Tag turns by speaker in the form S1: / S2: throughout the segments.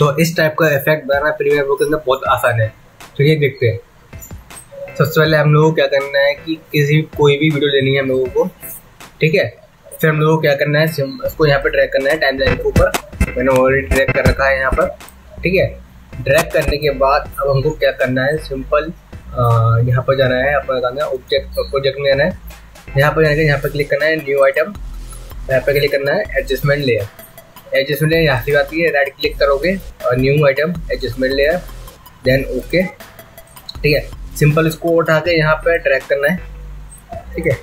S1: तो इस टाइप का इफ़ेक्ट बनाना प्रीमियर प्रो के अंदर बहुत आसान है। तो ये देखते हैं। सबसे पहले हम लोगों को क्या करना है कि किसी कोई भी वीडियो लेनी है हम लोगों को, ठीक है? फिर हम लोगों को क्या करना है उसको यहाँ पर ट्रैक करना है टाइम लाइन के ऊपर। मैंने ऑलरेडी ट्रैक कर रखा है यहाँ पर, ठीक है? ड्रैग करने के बाद अब हमको क्या करना है सिंपल यहाँ पर जाना है, अपना जाना है ऑब्जेक्ट प्रोजेक्ट में जाना है। यहाँ पर जाने के यहाँ पर क्लिक करना है न्यू आइटम यहाँ पर क्लिक करना है एडजस्टमेंट लेयर एडजस्टमेंट यहाँ से आती है राइट क्लिक करोगे, और new item adjustment layer then okay ठीक है? सिंपल इसको उठा के यहाँ पे ट्रैक करना है, ठीक है?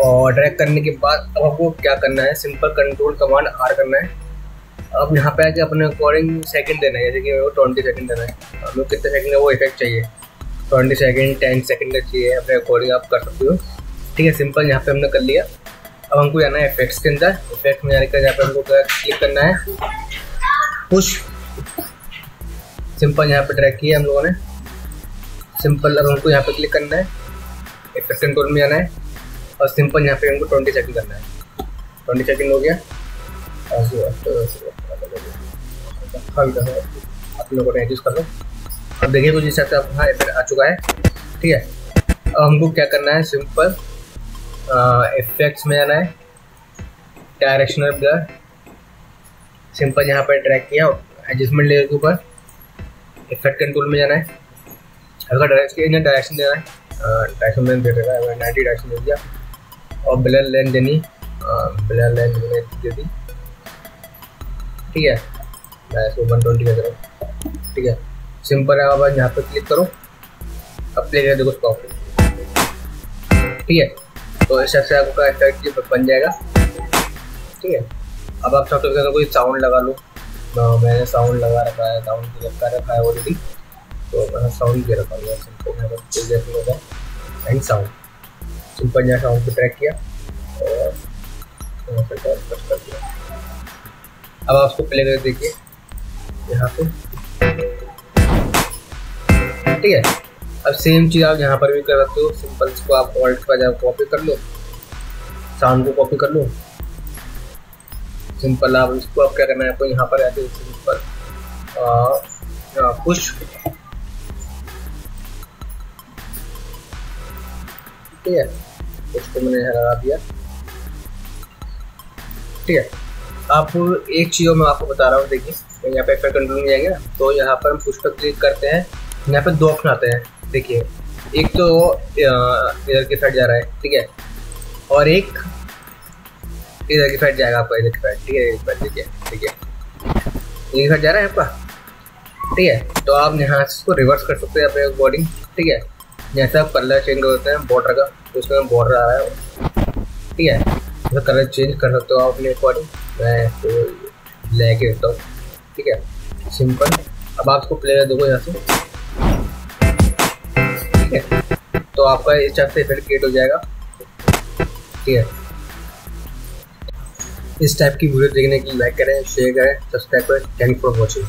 S1: और ट्रैक करने के बाद अब आपको क्या करना है? सिंपल कंट्रोल कमांड आर करना है। अब यहाँ पे आके अपने अकॉर्डिंग सेकंड देना है, जैसे कि वो ट्वेंटी सेकंड देना है। हमें कितने सेकंड है वो इफ़ेक्ट चाहिए? ट्वेंटी सेकंड टेन सेकंड का चाहिए, अपने अकॉर्डिंग आप कर सकते हो। ठीक है सिंपल यहाँ पे हमने कर लिया। अब हमको जाना है इफेक्ट्स के अंदर। इफ़ेक्ट में जाने का यहाँ पे हमको क्लिक करना है। पुश सिंपल यहाँ पे ट्रैक किया हम लोगों ने। सिंपल अब हमको यहाँ पे क्लिक करना है। इफ़ेक्ट कंट्रोल में जाना है। और सिंपल यहाँ पे हमको ट्वेंटी सेकंड करना है। ट्वेंटी सेकंड हो गया। आप लोगों ने एडजस्ट कर लो। अब देखिए कुछ हिसाब से हाँ आ चुका है। ठीक है। अब हमको क्या करना है? सिंपल इफेक्ट्स में जाना है। डायरेक्शनल ब्लर सिंपल यहाँ पर ट्रैक किया एडजस्टमेंट लेयर के ऊपर इफ़ेक्ट कंट्रोल में जाना है। अगर डायरेक्शन डायरेक्शन देना है। डायरेक्शन मैंने दे रखा है नाइन्टी डायरेक्शन दे दिया और ब्लर लेन देनी। ब्लर लेन मैंने दे दी। ठीक है। मैं इसको वन ट्वेंटी करूँ ठीक है। सिंपल है, अब यहाँ पे क्लिक करो। अब प्ले कर देखो उसको ठीक है। तो इस से आपका इफ़ेक्ट बन जाएगा। ठीक है? अब आप सबसे कोई साउंड लगा लो। मैंने साउंड लगा रखा है साउंड कर रखा है ऑलरेडी तो मैंने साउंड दे रखा है। सिंपल होगा एंड साउंड सिंपल यहाँ साउंड को ट्रैक किया। और अब आप उसको प्ले कर देखिए। यहाँ पे। ठीक है? अब सेम चीज़ आप यहाँ पर भी कर सकते हो। सिंपल इसको आप ऑल्ट पर जाओ कॉपी कर लो। साउंड को कॉपी कर लो। सिंपल आप इसको आप क्या करना है, आपको यहाँ पर आते सिंपल पुश ठीक है। उसको मैंने लगा दिया। ठीक है। आप एक चीज़ मैं आपको बता रहा हूँ, देखिए। यहाँ पे कंट्रोल में जाएँगे ना तो यहाँ पर हम पुश पर क्लिक करते हैं। यहाँ पे दो ऑप्शन आते हैं। देखिए, एक तो इधर की साइड जा रहा है, ठीक है? और एक इधर की साइड जाएगा आपका, इधर की साइड ठीक है, इधर देखिए ठीक है ये साइड जा रहा है आपका, ठीक है? तो आप यहाँ इसको रिवर्स कर सकते हैं अपने अकॉर्डिंग ठीक है? जैसा आप कलर चेंज करते हैं बॉर्डर का तो उसमें बॉर्डर आ रहा है, ठीक है? तो कलर चेंज कर सकते हो आप अपने अकॉर्डिंग मैं तो लेके देता हूँ, ठीक है? सिंपल अब आप इसको प्ले देखो यहाँ से। ठीक है तो आपका इस टाइप से इफ़ेक्ट क्रिएट हो जाएगा। ठीक है। इस टाइप की वीडियो देखने के लिए लाइक करें शेयर करें सब्सक्राइब करें थैंक फॉर वॉचिंग